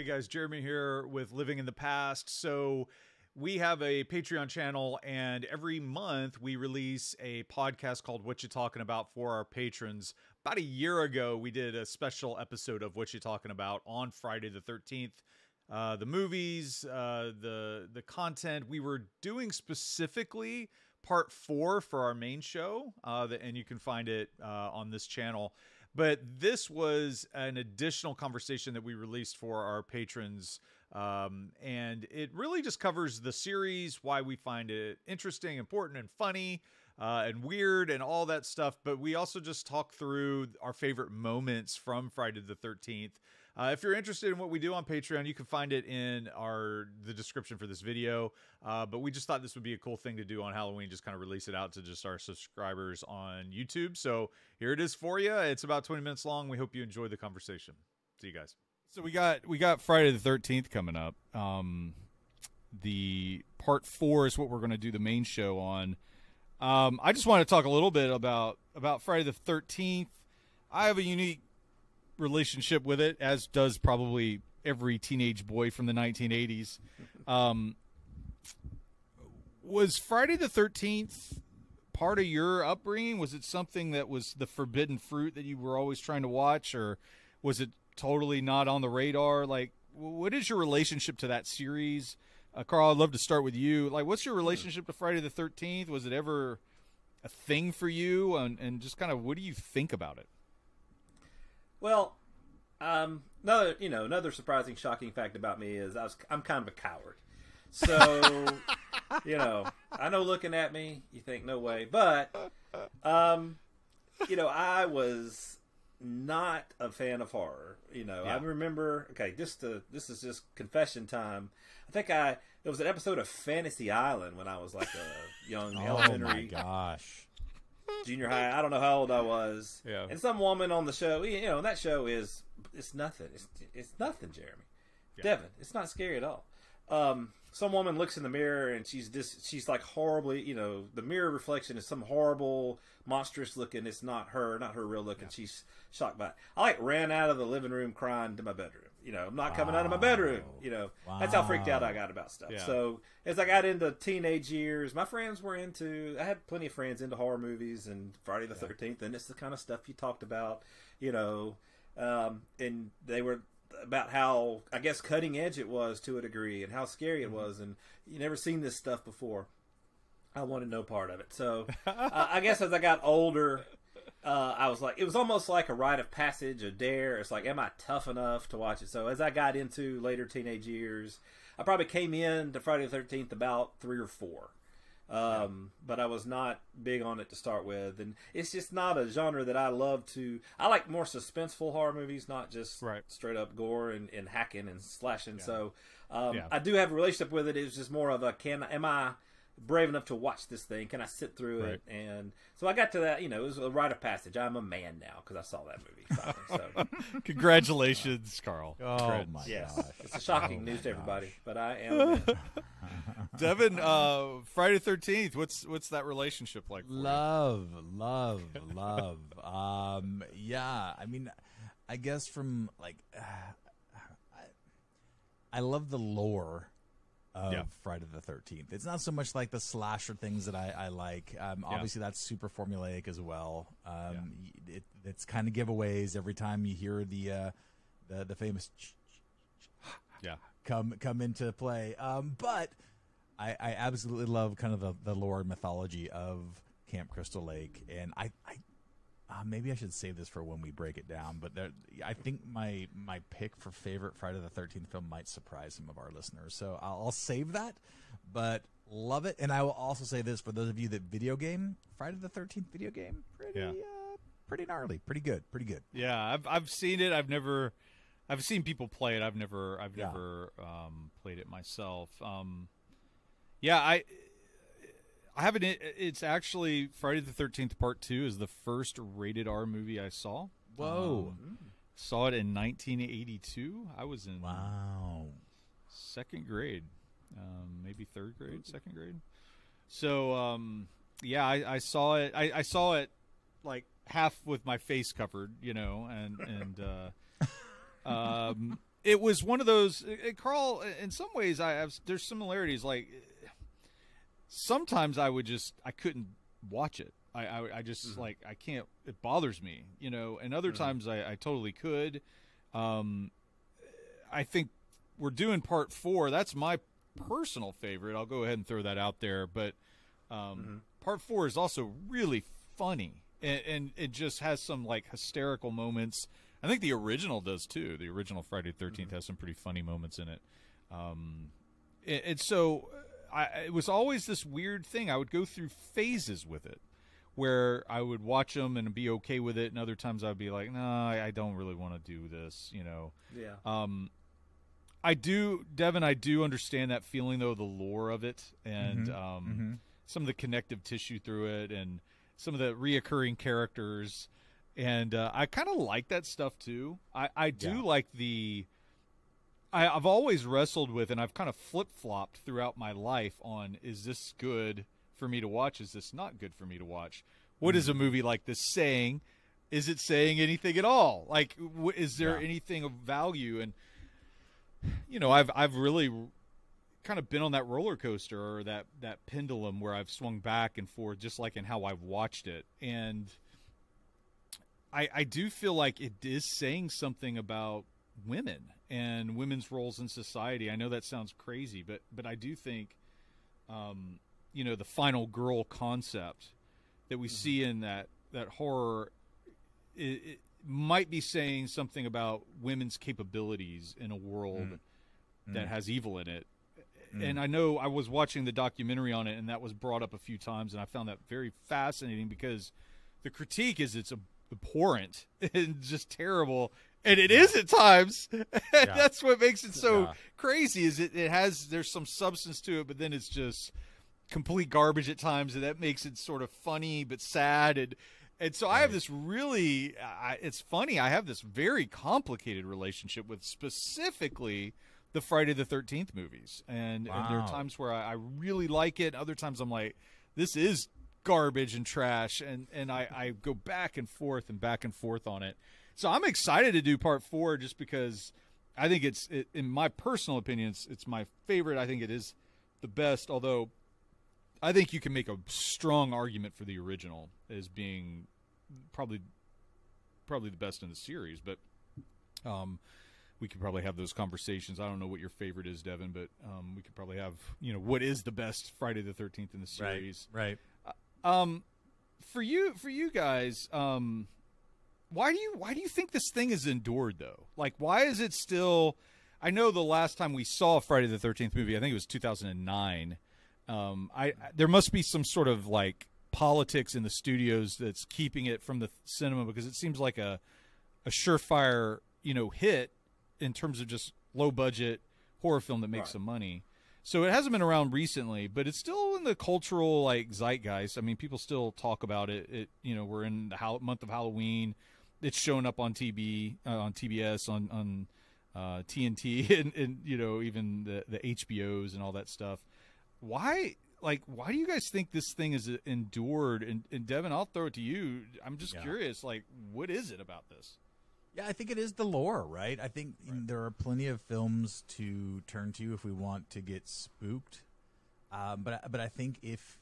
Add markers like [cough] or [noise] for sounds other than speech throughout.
Hey guys, Jeremy here with Living in the Past. So, we have a Patreon channel, and every month we release a podcast called What You Talking About for our patrons. About a year ago, we did a special episode of What You Talking About on Friday the 13th. Uh, the movies, uh, the the content we were doing specifically part four for our main show, uh, the, and you can find it uh, on this channel. But this was an additional conversation that we released for our patrons. Um, and it really just covers the series, why we find it interesting, important, and funny, uh, and weird, and all that stuff. But we also just talk through our favorite moments from Friday the 13th. Uh, if you're interested in what we do on Patreon, you can find it in our the description for this video. Uh, but we just thought this would be a cool thing to do on Halloween, just kind of release it out to just our subscribers on YouTube. So here it is for you. It's about 20 minutes long. We hope you enjoy the conversation. See you guys. So we got we got Friday the 13th coming up. Um, the part four is what we're going to do the main show on. Um, I just want to talk a little bit about about Friday the 13th. I have a unique relationship with it, as does probably every teenage boy from the 1980s. Um, was Friday the 13th part of your upbringing? Was it something that was the forbidden fruit that you were always trying to watch, or was it totally not on the radar? Like, what is your relationship to that series? Uh, Carl, I'd love to start with you. Like, what's your relationship to Friday the 13th? Was it ever a thing for you? And, and just kind of what do you think about it? Well, um, another you know another surprising, shocking fact about me is I was I'm kind of a coward. So [laughs] you know I know looking at me you think no way, but um, you know I was not a fan of horror. You know yeah. I remember okay just to, this is just confession time. I think I there was an episode of Fantasy Island when I was like a young [laughs] oh elementary. Oh my gosh junior high. I don't know how old I was. Yeah. And some woman on the show, you know, that show is it's nothing. It's it's nothing, Jeremy. Yeah. Devin, it's not scary at all. Um, some woman looks in the mirror and she's just she's like horribly, you know, the mirror reflection is some horrible, monstrous looking. It's not her, not her real looking. Yeah. She's shocked by it. I like ran out of the living room crying to my bedroom. You know, I'm not wow. coming out of my bedroom. You know, wow. that's how freaked out I got about stuff. Yeah. So as I got into teenage years, my friends were into. I had plenty of friends into horror movies and Friday the Thirteenth, and it's the kind of stuff you talked about. You know, um, and they were about how I guess cutting edge it was to a degree, and how scary it mm-hmm. was, and you never seen this stuff before. I wanted no part of it. So [laughs] uh, I guess as I got older, uh, I was like, it was almost like a rite of passage, a dare. It's like, am I tough enough to watch it? So as I got into later teenage years, I probably came in to Friday the Thirteenth about three or four. Um, but I was not big on it to start with, and it's just not a genre that I love to. I like more suspenseful horror movies, not just right. straight up gore and, and hacking and slashing. Yeah. So um, yeah. I do have a relationship with it. It's just more of a can am I brave enough to watch this thing? Can I sit through right. it? And so I got to that. You know, it was a rite of passage. I'm a man now because I saw that movie. Finally, so. [laughs] Congratulations, Carl. Oh my yes. gosh! It's a shocking oh news to everybody, gosh. but I am. [laughs] Devin, uh, Friday Thirteenth. What's what's that relationship like? love, you? love, love. [laughs] um, yeah. I mean, I guess from like, uh, [sighs] I, I love the lore of yeah. Friday the Thirteenth. It's not so much like the slasher things that I, I like. Um, yeah. Obviously, that's super formulaic as well. Um, yeah. it, it's kind of giveaways every time you hear the uh, the, the famous [laughs] yeah come come into play. Um, but I, I absolutely love kind of the, the lore and mythology of Camp Crystal Lake, and I, I uh, maybe I should save this for when we break it down. But there, I think my my pick for favorite Friday the Thirteenth film might surprise some of our listeners. So I'll, I'll, save that. But love it, and I will also say this for those of you that video game Friday the Thirteenth video game, pretty yeah. uh, pretty gnarly, pretty good, pretty good. Yeah, I've I've seen it. I've never. I've seen people play it. I've never, I've never um, played it myself. Um, yeah, I I haven't. It's actually Friday the Thirteenth Part Two is the first rated R movie I saw. Whoa! Um, saw it in 1982. I was in wow second grade, um, maybe third grade, second grade. So um, yeah, I, I, saw it. I, I, saw it like half with my face covered, you know, and and uh, [laughs] um, it was one of those. uh, Carl, in some ways, I have there's similarities. Like sometimes I would just I couldn't watch it. I I, I just like I can't. It bothers me, you know. And other times I, I totally could. Um, I think we're doing part four. That's my personal favorite. I'll go ahead and throw that out there. But um, part four is also really funny, and, and it just has some like hysterical moments. I think the original does too. The original Friday the 13th has some pretty funny moments in it. Um, and, and so I, it was always this weird thing. I would go through phases with it, where I would watch them and be okay with it, and other times I'd be like, "No, I, I don't really want to do this," you know. Yeah. Um, I do, Devin. I do understand that feeling, though, the lore of it, and Mhm, um, mhm. some of the connective tissue through it, and some of the reoccurring characters, and uh, I kind of like that stuff too. I, I do Yeah. like the. I, I've always wrestled with, and I've kind of flip flopped throughout my life on: is this good for me to watch? Is this not good for me to watch? What is a mm. movie like this saying? Is it saying anything at all? Like, w- is there Yeah. anything of value? And you know, I've I've really kind of been on that roller coaster or that that pendulum where I've swung back and forth, just like in how I've watched it, and I I do feel like it is saying something about women and women's roles in society. I know that sounds crazy, but but I do think, um, you know, the final girl concept that we mm-hmm. see in that that horror. It, it might be saying something about women's capabilities in a world mm. that mm. has evil in it. Mm. And I know I was watching the documentary on it, and that was brought up a few times, and I found that very fascinating because the critique is it's abhorrent [laughs] and just terrible, and it is at times. [laughs] And that's what makes it so Yeah. crazy. Is it, it has there's some substance to it, but then it's just complete garbage at times, and that makes it sort of funny but sad and. And so I have this really, I, it's funny. I have this very complicated relationship with specifically the Friday the Thirteenth movies, and, and there are times where I, I really like it. Other times I'm like, this is garbage and trash, and and I, I go back and forth and back and forth on it. So I'm excited to do part four just because I think it's, it, in my personal opinion, it's, it's my favorite. I think it is the best, although I think you can make a strong argument for the original as being probably probably the best in the series, but um, we could probably have those conversations. I don't know what your favorite is, Devin, but um, we could probably have you know what is the best Friday the Thirteenth in the series. Right. Um, for you, for you guys, um, why do you why do you think this thing is endured though? Like, why is it still? I know the last time we saw Friday the Thirteenth movie, I think it was two thousand and nine. Um, I, I there must be some sort of like politics in the studios that's keeping it from the cinema because it seems like a a surefire you know hit in terms of just low budget horror film that makes Right. some money. So it hasn't been around recently, but it's still in the cultural like zeitgeist. I mean, people still talk about it. It you know we're in the month of Halloween. It's showing up on TB uh, on TBS on on uh, TNT [laughs] and, and you know even the the HBOs and all that stuff. Why like why do you guys think this thing is endured? And, and Devin, I'll throw it to you. I'm just Yeah. curious. Like, what is it about this? Yeah, I think it is the lore, right? I think there are plenty of films to turn to if we want to get spooked. Um, but but I think if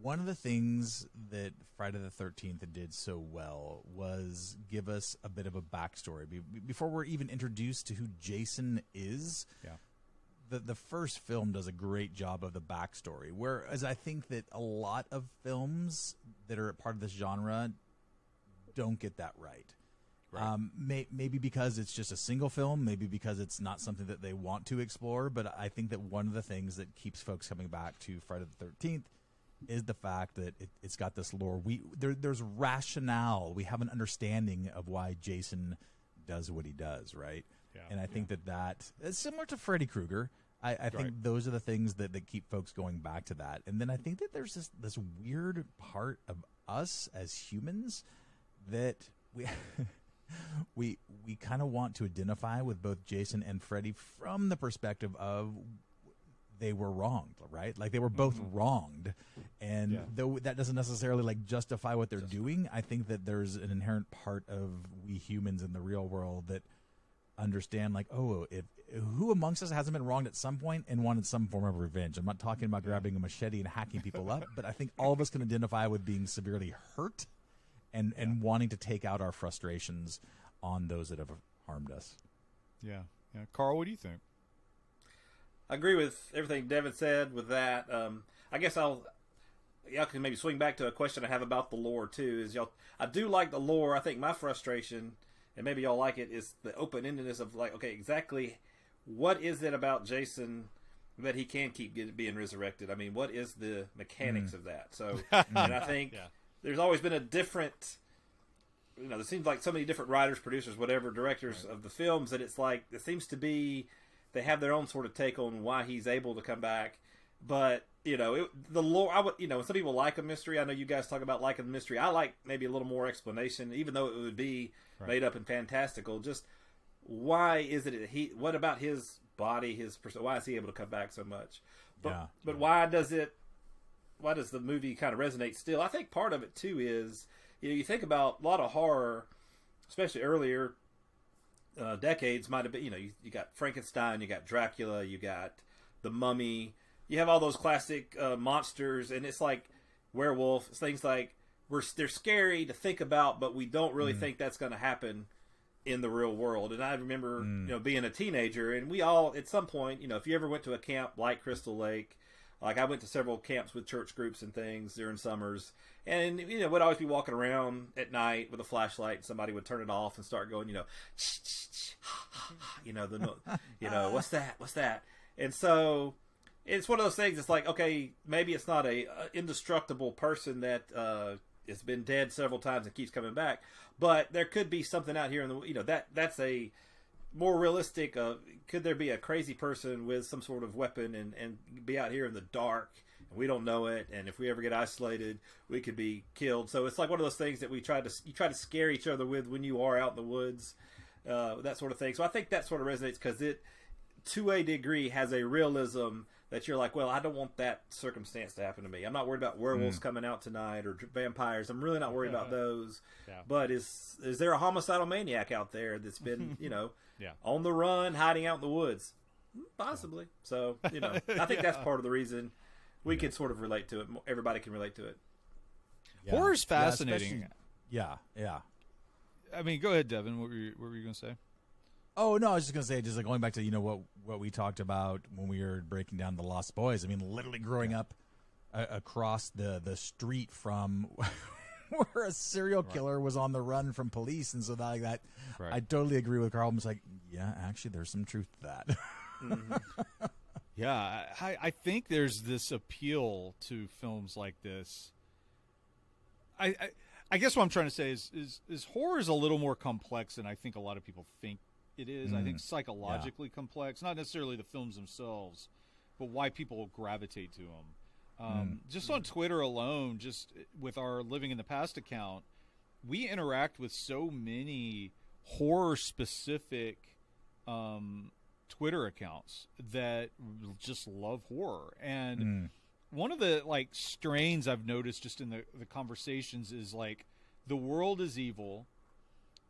one of the things that Friday the Thirteenth did so well was give us a bit of a backstory Be- before we're even introduced to who Jason is. Yeah. The the first film does a great job of the backstory, whereas I think that a lot of films that are part of this genre don't get that right. Um, may, maybe because it's just a single film, maybe because it's not something that they want to explore. But I think that one of the things that keeps folks coming back to Friday the Thirteenth is the fact that it, it's got this lore. We there, there's rationale. We have an understanding of why Jason does what he does, right? Yeah. And I think that that is similar to Freddy Krueger. I, I think Right. those are the things that, that keep folks going back to that. And then I think that there's this this weird part of us as humans that we [laughs] we we kind of want to identify with both Jason and Freddy from the perspective of they were wronged, right? Like they were both mm-hmm. wronged, and Yeah. though that doesn't necessarily like justify what they're doing, I think that there's an inherent part of we humans in the real world that understand like oh if who amongst us hasn't been wronged at some point and wanted some form of revenge i'm not talking about grabbing a machete and hacking people up [laughs] but i think all of us can identify with being severely hurt and and wanting to take out our frustrations on those that have harmed us Yeah. Yeah. Carl, what do you think? I agree with everything Devin said with that. Um, I guess I'll y'all can maybe swing back to a question I have about the lore too. Is y'all I do like the lore. I think my frustration, and maybe y'all like it, is the open endedness of like, okay, exactly what is it about Jason that he can keep being resurrected? I mean, what is the mechanics of that? So, [laughs] and I think Yeah. there's always been a different. You know, there seems like so many different writers, producers, whatever, directors of the films that it's like it seems to be they have their own sort of take on why he's able to come back. But you know, it, the lore. I would, you know, some people like a mystery. I know you guys talk about liking the mystery. I like maybe a little more explanation, even though it would be made up and fantastical. Just why is it he? What about his body? His why is he able to come back so much? But Yeah. but why does it? Why does the movie kind of resonate still? I think part of it too is you know you think about a lot of horror, especially earlier uh, decades might have been you know you, you got Frankenstein, you got Dracula, you got the Mummy, you have all those classic uh, monsters, and it's like werewolf things like we're they're scary to think about, but we don't really think that's going to happen in the real world. And I remember you know being a teenager, and we all at some point you know if you ever went to a camp like Crystal Lake. Like I went to several camps with church groups and things during summers, and you know would always be walking around at night with a flashlight. And somebody would turn it off and start going, you know, you know the, [laughs] you know what's that? What's that? And so it's one of those things. It's like okay, maybe it's not a, uh indestructible person that uh, has been dead several times and keeps coming back, but there could be something out here in the you know that that's a more realistic. Could there be a crazy person with some sort of weapon and, and be out here in the dark and we don't know it? And if we ever get isolated, we could be killed. So it's like one of those things that we try to you try to scare each other with when you are out in the woods, uh, that sort of thing. So I think that sort of resonates because it, to a degree, has a realism that you're like, well, I don't want that circumstance to happen to me. I'm not worried about werewolves mm. coming out tonight or vampires. I'm really not worried about [laughs] those. Yeah. But is is there a homicidal maniac out there that's been, [laughs] you know, Yeah. on the run, hiding out in the woods? Possibly. So, you know, [laughs] I think that's part of the reason we can sort of relate to it. Everybody can relate to it. Yeah. Horror's fascinating. especially- yeah yeah I mean, go ahead, Devin. What were you, what were you going to say? Oh no, I was just gonna say, just like going back to you know what what we talked about when we were breaking down the Lost Boys. I mean, literally growing up uh, across the the street from [laughs] where a serial killer was on the run from police, and so that, like that, Right. I totally agree with Carl. I'm just like, yeah, actually, there's some truth to that. [laughs] Yeah, I, I think there's this appeal to films like this. I, I I guess what I'm trying to say is is is horror is a little more complex than I think a lot of people think it is. I think psychologically complex, not necessarily the films themselves, but why people gravitate to them. Um, Just on Twitter alone, just with our living in the past account, we interact with so many horror specific um, Twitter accounts that just love horror. And one of the like strains I've noticed just in the, the conversations is like the world is evil,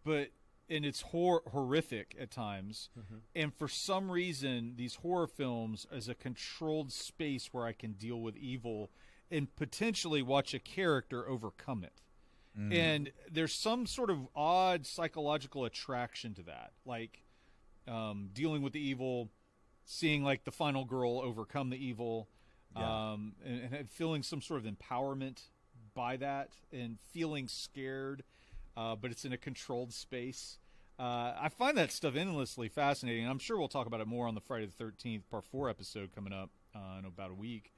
but and it's hor- horrific at times. And for some reason, these horror films as a controlled space where I can deal with evil and potentially watch a character overcome it. And there's some sort of odd psychological attraction to that, like um, dealing with the evil, seeing like the final girl overcome the evil, Yeah. um, and, and feeling some sort of empowerment by that, and feeling scared, uh, but it's in a controlled space. Uh, I find that stuff endlessly fascinating. I'm sure we'll talk about it more on the Friday the Thirteenth Part Four episode coming up uh, in about a week.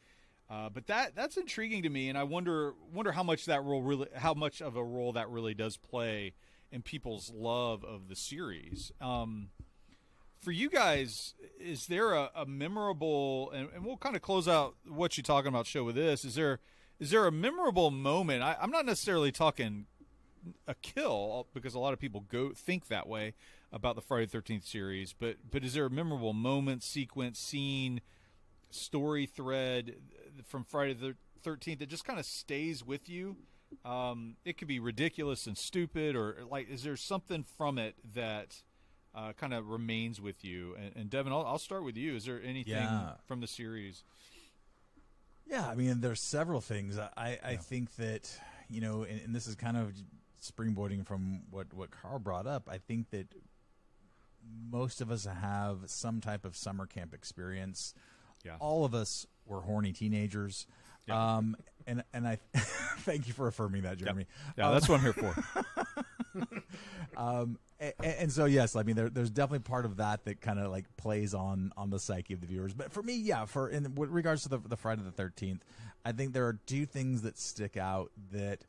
Uh, but that that's intriguing to me, and I wonder wonder how much that role really how much of a role that really does play in people's love of the series. Um, for you guys, is there a, a memorable and, and we'll kind of close out what you're talking about show with this? Is there is there a memorable moment? I, I'm not necessarily talking a kill because a lot of people go think that way about the Friday the Thirteenth series, but but is there a memorable moment, sequence, scene, story thread from Friday the Thirteenth that just kind of stays with you? Um, it could be ridiculous and stupid, or like, is there something from it that uh, kind of remains with you. And, and Devin, I'll, I'll start with you. Is there anything Yeah. from the series? Yeah, I mean, there's several things. I, I think that you know, and, and this is kind of springboarding from what what Carl brought up. I think that most of us have some type of summer camp experience. Yeah. All of us were horny teenagers. Yeah. Um, and and I [laughs] thank you for affirming that, Jeremy. Yeah, that's what I'm here for. [laughs] Um, and, and so yes, I mean there, there's definitely part of that that kind of like plays on on the psyche of the viewers. But for me, yeah, for in with regards to the, the Friday the Thirteenth, I think there are two things that stick out. That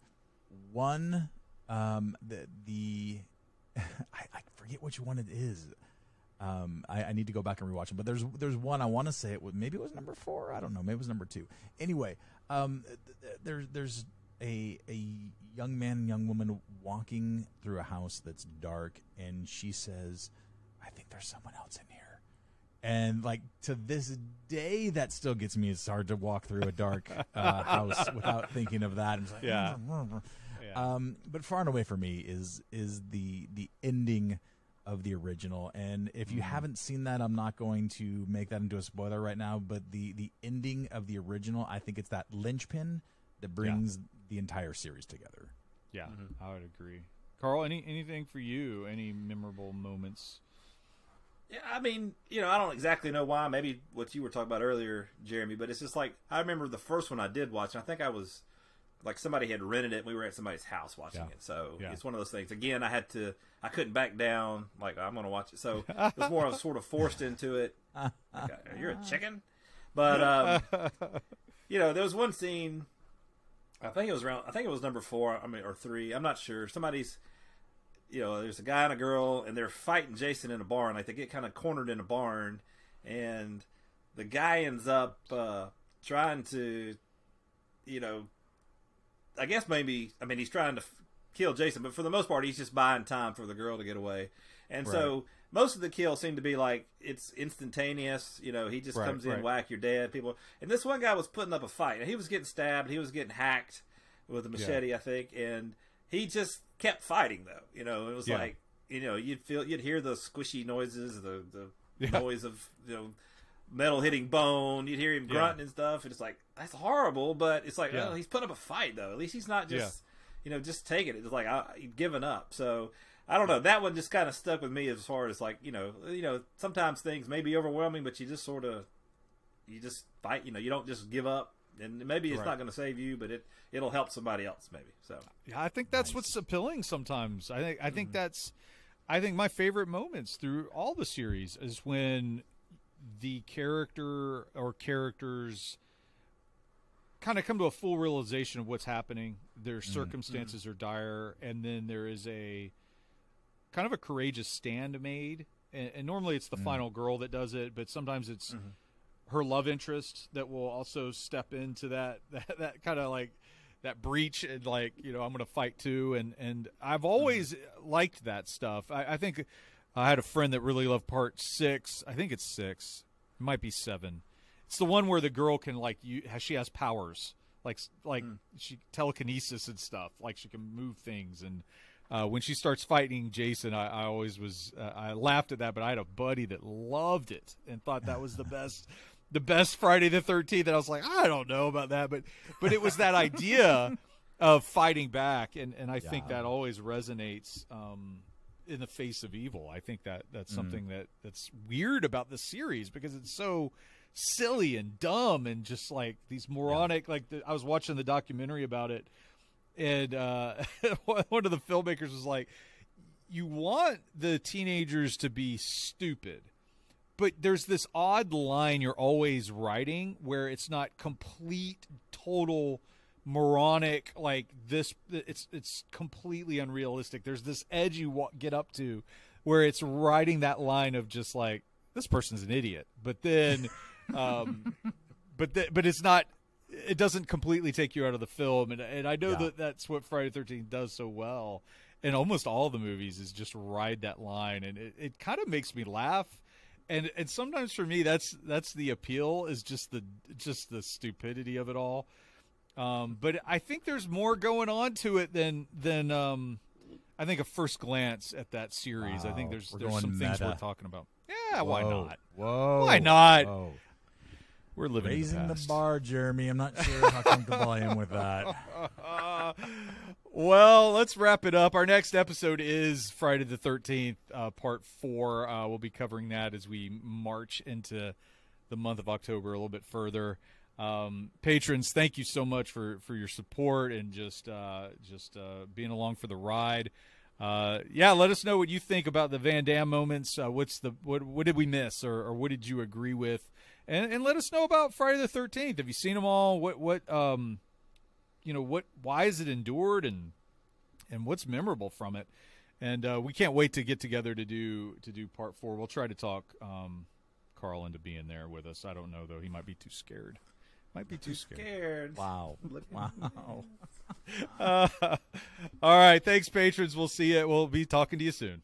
one, um, the the [laughs] I, I forget which one it is. Um, I, I need to go back and rewatch them. But there's there's one I want to say it was maybe it was number four. I don't know. Maybe it was number two. Anyway, um, th- th- there's there's a a young man and young woman walking through a house that's dark, and she says, "I think there's someone else in here." And like to this day, that still gets me. It's hard to walk through a dark uh, house without thinking of that. And like, Yeah. Yeah. um, but far and away for me is is the the ending of the original. And if you haven't seen that, I'm not going to make that into a spoiler right now. But the the ending of the original, I think it's that linchpin that brings the entire series together. yeah, I would agree. Carl, any anything for you? Any memorable moments? Yeah, I mean, you know, I don't exactly know why. Maybe what you were talking about earlier, Jeremy. But it's just like I remember the first one I did watch. And I think I was like somebody had rented it. and We were at somebody's house watching Yeah. it, so Yeah. it's one of those things. Again, I had to. I couldn't back down. Like I'm going to watch it. So it was more of sort of forced into it. Like, you're a chicken, but um, you know, there was one scene. I think it was around. I think it was number four. I mean, or three. I'm not sure. Somebody's you know, there's a guy and a girl, and they're fighting Jason in a barn. Like they get kind of cornered in a barn, and the guy ends up uh, trying to, you know, I guess maybe I mean he's trying to f- kill Jason, but for the most part he's just buying time for the girl to get away, and so most of the kills seem to be like it's instantaneous. You know, he just Right, comes in, right. whack, you're dead. People, and this one guy was putting up a fight, he was getting stabbed, he was getting hacked with a machete, I think, and he just kept fighting though. You know, it was Yeah. like you know you'd feel you'd hear the squishy noises, the the Yeah. noise of you know metal hitting bone. You'd hear him Yeah. grunting and stuff, and it's like that's horrible. But it's like, Yeah. oh, he's putting up a fight though. At least he's not just you know just taking it. It's like I, he'd given up. So I don't know. That one just kind of stuck with me as far as like you know you know sometimes things may be overwhelming, but you just sort of you just fight. You know, you don't just give up. And maybe it's Right. not going to save you, but it it'll help somebody else. Maybe so. Yeah, I think that's what's appealing sometimes. I think I Mm-hmm. think that's I think my favorite moments through all the series is when the character or characters kind of come to a full realization of what's happening. Their Mm-hmm. circumstances are dire, and then there is a kind of a courageous stand made. And, and normally it's the Mm. final girl that does it, but sometimes it's Mm-hmm. her love interest that will also step into that [laughs] that, that kind of like that breach and like you know I'm going to fight too and and I've always liked that stuff. I, I think I had a friend that really loved part six. I think it's six. It might be seven. It's the one where the girl can like you she has powers like like she telekinesis and stuff like she can move things. And uh, when she starts fighting Jason, I, I always was uh, I laughed at that, but I had a buddy that loved it and thought that was the [laughs] best, the best Friday the Thirteenth. And I was like, I don't know about that, but but it was that idea [laughs] of fighting back, and and I think that always resonates um, in the face of evil. I think that that's something that that's weird about the series because it's so silly and dumb and just like these moronic. Like the, I was watching the documentary about it and uh, [laughs] one of the filmmakers was like, "You want the teenagers to be stupid, but there's this odd line you're always writing where it's not complete, total." moronic like this it's it's completely unrealistic there's this edge you get up to where it's writing that line of just like this person's an idiot but then um but th- but it's not it doesn't completely take you out of the film and and I know Yeah. that that's what Friday 13th does so well in almost all the movies is just ride that line and it, it kind of makes me laugh and and sometimes for me that's that's the appeal is just the just the stupidity of it all um but I think there's more going on to it than than um I think a first glance at that series, I think there's we're there's some things meta. worth talking about. Yeah, why not? Whoa. Why not? Whoa. We're living Raising in the, the, bar, Jeremy. I'm not sure how comfortable I am with that. [laughs] Well, let's wrap it up. Our next episode is Friday the 13th, uh, part four. Uh, we'll be covering that as we march into the month of October a little bit further. Um, patrons, thank you so much for, for your support and just uh, just uh, being along for the ride. Uh, yeah, let us know what you think about the Van Damme moments. Uh, what's the what what did we miss, or, or what did you agree with? And and let us know about Friday the Thirteenth. Have you seen them all? What what um you know what why is it endured and and what's memorable from it? And uh, we can't wait to get together to do to do part four. We'll try to talk um, carl into being there with us. I don't know though. He might be too scared. Might be too scared. Scared. Wow. [laughs] Wow. [laughs] uh, [laughs] all right. Thanks patrons. We'll see you. We'll be talking to you soon